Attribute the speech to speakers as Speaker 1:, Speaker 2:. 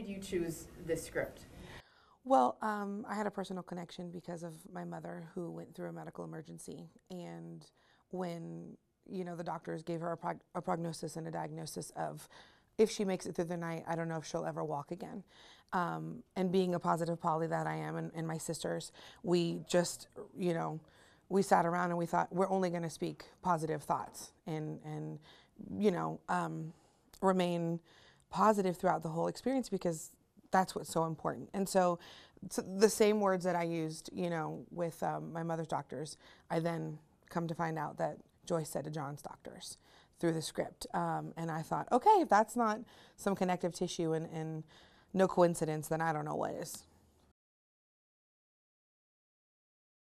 Speaker 1: did you choose this script?
Speaker 2: Well, um, I had a personal connection because of my mother who went through a medical emergency. And when, you know, the doctors gave her a, prog- a prognosis and a diagnosis of if she makes it through the night, I don't know if she'll ever walk again. Um, and being a positive Polly that I am and, and my sisters, we just, you know, we sat around and we thought we're only going to speak positive thoughts and, and you know, um, remain positive throughout the whole experience because that's what's so important. And so, the same words that I used, you know, with um, my mother's doctors, I then come to find out that Joyce said to John's doctors through the script. Um, and I thought, okay, if that's not some connective tissue and, and no coincidence, then I don't know what is.